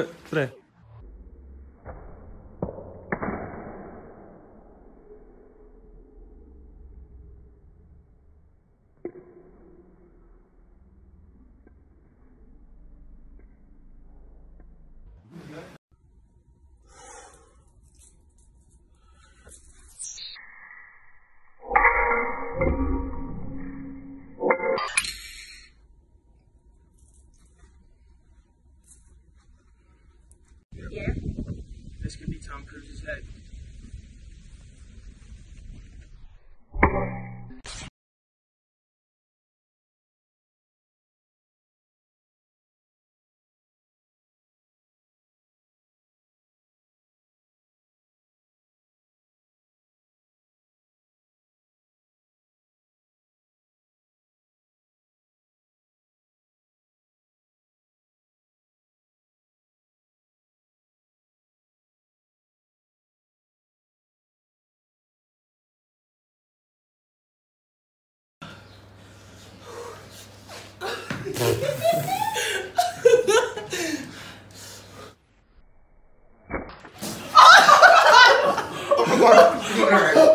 어, 그래. Yeah. This could be Tom Cruise's head. corner.